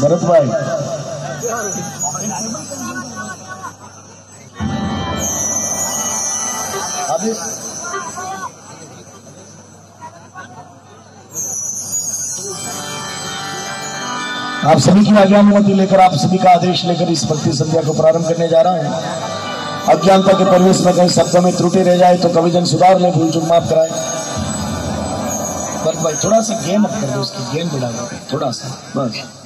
भरत भाई। आप सभी की आज्ञा अनुमति लेकर आप सभी का आदेश लेकर इस भक्ति संध्या को प्रारंभ करने जा रहा हूँ। अज्ञानता के परिवेश में कहीं शब्दों में त्रुटि रह जाए तो कवि जन सुधार ले, भूल चुक माफ़ कराए। पर भाई, थोड़ा सा गेम अप कर दो, उसकी गेम बढ़ा दो। थोड़ा सा, बस।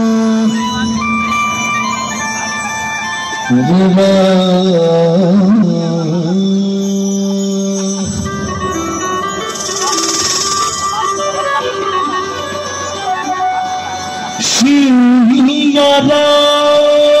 Şimdi yalan.